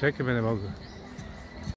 Čekaj me, ne mogu.